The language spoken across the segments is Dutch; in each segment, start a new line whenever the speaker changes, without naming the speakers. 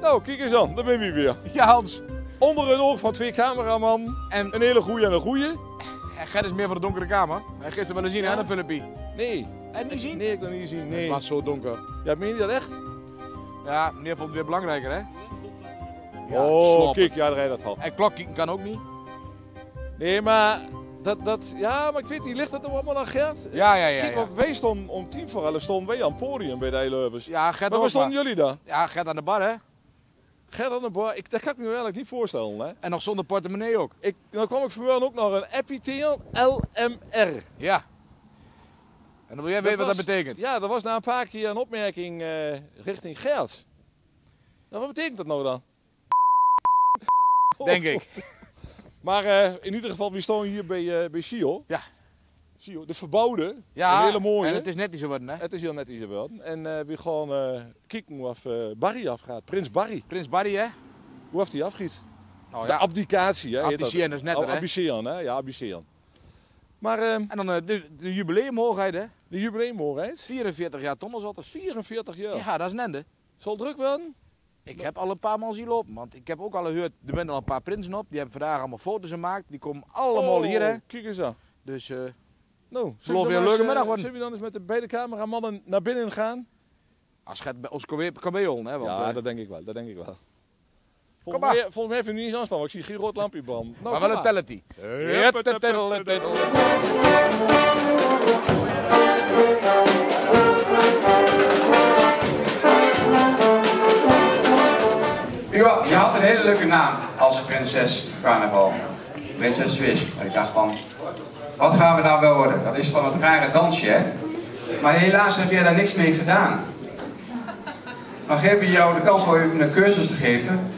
Nou, kijk eens aan, daar ben je weer.
Ja, Hans.
Onder het oog van twee cameraman.
En
Een hele goeie en een goeie.
Gert is meer voor de donkere kamer. Hij heeft gisteren wel zien, hè, dat Philippie.
Nee.
En niet zien?
Nee, ik dat niet gezien.
Het
Nee.
was zo donker.
Ja, meen je dat echt?
Ja, meneer vond het weer belangrijker, hè?
oh,
slapen.
kijk, ja, daar rijdt dat al.
En klokkieken kan ook niet.
Nee, maar dat, dat, ja, maar ik weet niet, ligt dat er allemaal aan Gert?
Ja, ja, ja.
Kijk,
Ja,
want wij stonden om tien voor elf stonden wij aan het podium bij de Eileuvers.
ja Gert
maar waar stonden jullie daar?
Ja, Gert aan de bar, hè?
Gert aan de bar, ik, dat kan ik me eigenlijk niet voorstellen. Hè?
En nog zonder portemonnee ook.
Ik, dan kwam ik vanmorgen ook nog een Epitheon LMR.
Ja. En dan wil jij weten wat
was-
dat betekent.
Ja, dat was na een paar keer een opmerking eh, richting Gert. Nou, wat betekent dat nou dan?
Denk ik.
Maar eh, in ieder geval, we staan hier bij, eh bij Sio.
Ja.
Sio, de verbouwde.
Ja,
een hele mooie.
En het is net niet zo worden, hè?
Het is heel net iets geworden. En eh, we gaan eh, kijken af, eh, Barry afgaat. Prins Barry.
Prins Barry, hè?
Hoe af die afgiet.
Nou
De
ja.
abdicatie, hè?
Abdiceren is netter, hè?
Abdiceren, hè? Ja, abdiceren. Maar eh,
En dan de, de jubileumhoogheid, hè?
de jubileumhoorheid.
44 jaar Thomas altijd.
44 jaar.
Ja, dat is nende.
Zal druk worden?
Ik heb al een paar man zien lopen, want ik heb ook al gehoord, er zijn al een paar prinsen op. Die hebben vandaag allemaal foto's gemaakt. Die komen allemaal
Oh,
hier, hè?
Kijk eens aan.
Dus
Nou, zullen we
weer
dan
een leuke
eens,
middag
eh,
worden.
Zullen we dan eens met de beide cameramannen naar binnen gaan?
als het bij ons kan weer, kan weer holen, hè? Want,
ja,
eh,
dat denk ik wel. Dat denk ik wel.
Kom
Volgens
maar.
mij, volgens mij even nu niet aanstaan, want ik zie geen rood lampje branden. Nou,
maar wel een telletie.
Ja, je had een hele leuke naam als prinses carnaval. Prinses Swiss. En ik dacht van, wat gaan we nou wel worden? Dat is van het rare dansje, hè? Maar helaas heb jij daar niks mee gedaan. Dan geven we jou de kans om even een cursus te geven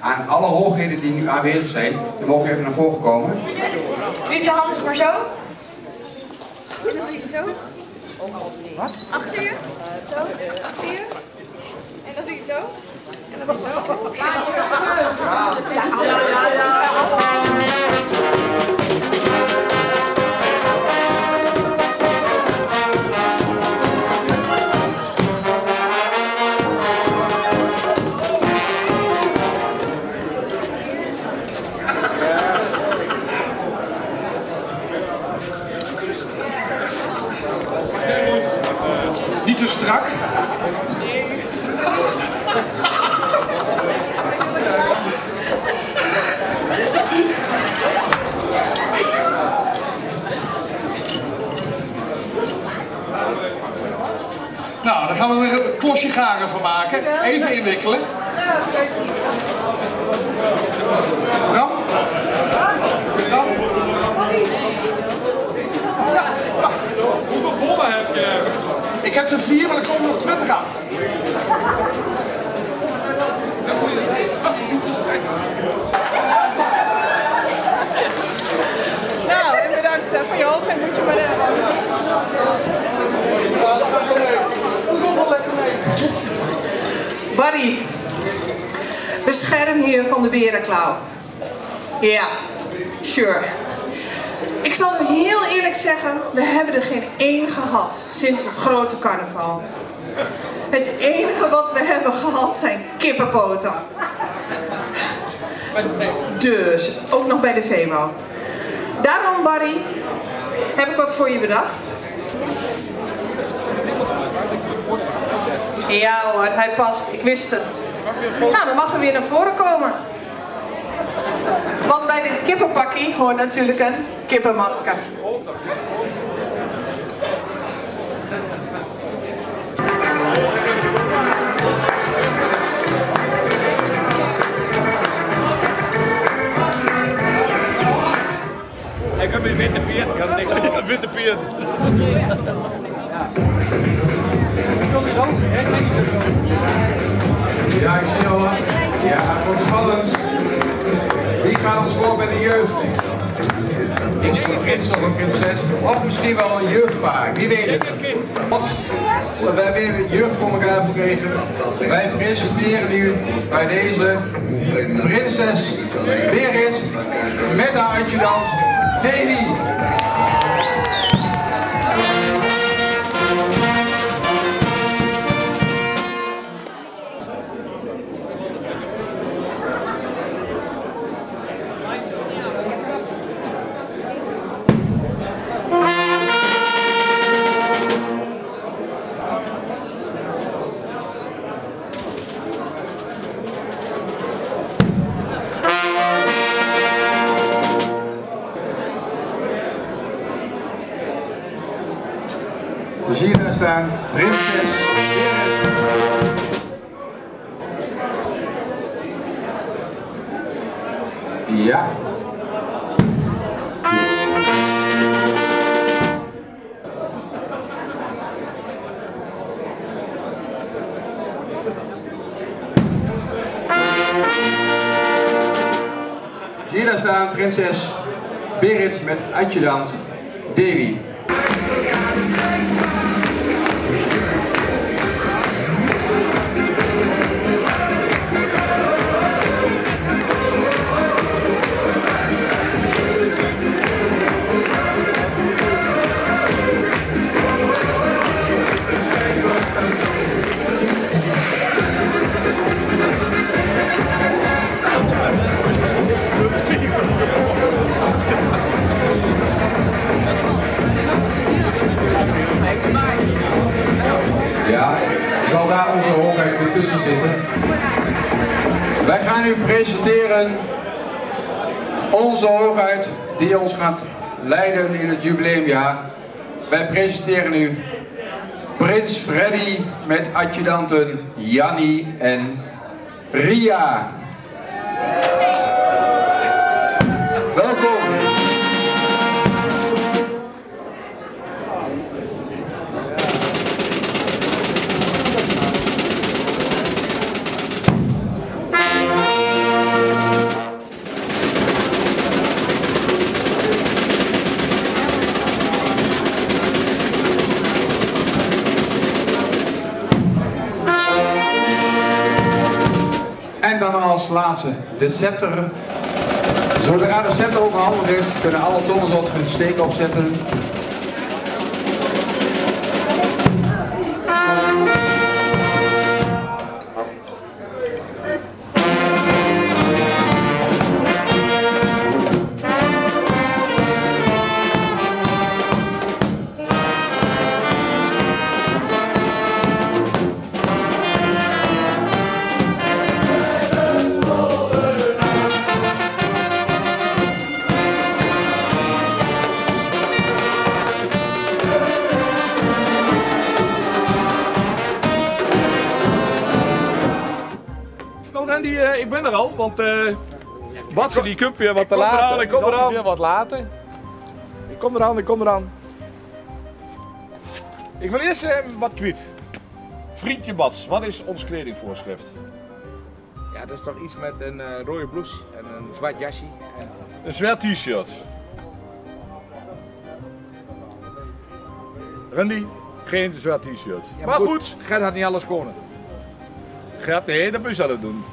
aan alle hoogheden die nu aanwezig zijn. Die mogen even naar voren komen.
Doe je handen maar zo. En dan doe je zo. Achter je. Zo. Achter je. En dan doe je zo. En dan doe je zo. Ja,
Niet te strak. Nou, dan gaan we er een klosje garen van maken. Even inwikkelen. Bram? Bram?
Hoeveel bollen heb je?
Ik heb er vier, maar er komen nog twintig aan.
Nou, en bedankt eh, voor je hulp en moet je maar hebben.
Ja, dat gaat wel mee. Dat komt wel lekker mee.
Barry, bescherm hier van de berenklauw. Ja, sure. Ik zal u heel eerlijk zeggen, we hebben er geen één gehad sinds het grote carnaval. Het enige wat we hebben gehad zijn kippenpoten. Dus, ook nog bij de Vemo. Daarom, Barry, heb ik wat voor je bedacht. Ja hoor, hij past. Ik wist het. Nou, dan mag we weer naar voren komen. Want bij dit kippenpakkie hoort natuurlijk een kippenmasker.
Ik heb een witte pier, ik niks
Een witte pier.
Ja, ik zie al wat. Ja, het wordt spannend. Wie gaat ons voor bij de jeugd? Het een prins of een prinses? Of misschien wel een jeugdpaar, wie weet het. Wat? We hebben weer jeugd voor elkaar gekregen. Wij presenteren nu bij deze prinses Berit met haar adjudant Davy. Staan, prinses Berit. Ja. Je daar staan, prinses Berit met adjudant Davy. Onze hoogheid weer tussen zitten. Wij gaan u presenteren onze hoogheid die ons gaat leiden in het jubileumjaar. Wij presenteren u Prins Freddy met adjudanten Janni en Ria. De scepter. Zodra de scepter overhandigd is, kunnen alle tondelzots hun steek opzetten.
Want eh Watsen die komt weer wat te
kom
laat.
eraan, ik kom eraan.
weer wat later.
Ik kom eraan, ik kom eraan. Ik wil eerst eh, wat kwijt.
Vriendje Bats, wat is ons kledingvoorschrift?
Ja, dat is toch iets met een eh, rode blouse en een zwart jasje. En...
Een zwart t-shirt. Randy, geen zwart t-shirt.
Ja,
maar goed,
Gert had niet alles konen.
Gert, nee, dat moet je zelf doen.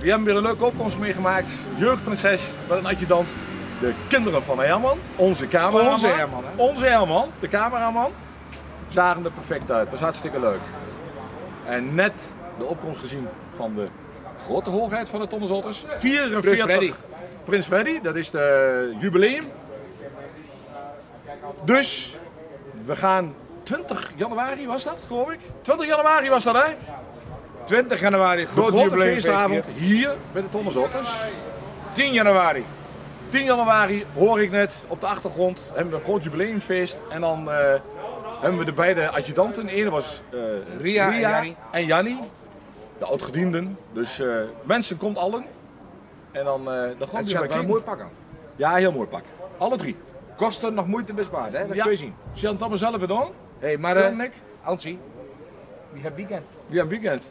We hebben weer een leuke opkomst meegemaakt. Jeugdprinses met een adjudant. De kinderen van Herman, onze cameraman.
Onze Herman, hè?
Onze Herman, de cameraman. Zagen er perfect uit. was hartstikke leuk. En net de opkomst gezien van de grote hoogheid van de Tonnesotters. 44.
Prins Freddy.
Prins Freddy, dat is de jubileum. Dus we gaan 20 januari was dat, geloof ik? 20 januari was dat, hè?
20 januari, groot
grote feestavond hier bij de Tonnesotters.
10 januari.
10 januari hoor ik net op de achtergrond hebben we een groot jubileumfeest. En dan eh, hebben we de beide adjudanten. De ene was eh,
Ria en Jannie,
de oudgedienden. Dus eh, mensen komt allen. En dan, dan
zat
weer
wel een mooi pak aan.
Ja, heel mooi pak. Alle drie.
Kosten nog moeite bespaard, hè? Dat
Ja.
kun je zien.
Zie je het allemaal zelf doen?
Hé, hey, maar
Nick?
Ansie, wie heeft weekend?
Wie een weekend?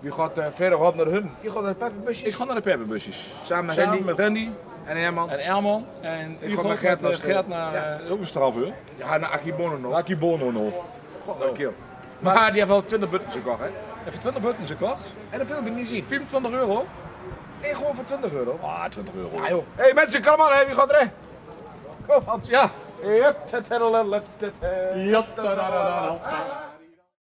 Wie gaat eh, verder op naar hun? Je gaat naar de pepperbusjes.
Ik ga naar de pepperbusjes.
Samen met
Samen
Randy
met Randy
en Herman.
en Erman. En
Ik
ik
ga met
met
Gert naar
naar, Gert naar
Ja.
eh, ook een strafuur.
Ja, naar Akibono nog.
Lucky Bono nog.
God, een keer. Maar die heeft wel 20 buttons gekocht, hè?
Even 20 buttons gekocht.
En dat wil ik niet zien.
24 euro.
Nee, gewoon voor 20 euro.
Ah, 20 euro.
Ja, joh. Hé, hey, mensen, kom maar, hè? Wie gaat erin? Kom, Hans. Ja. Ja,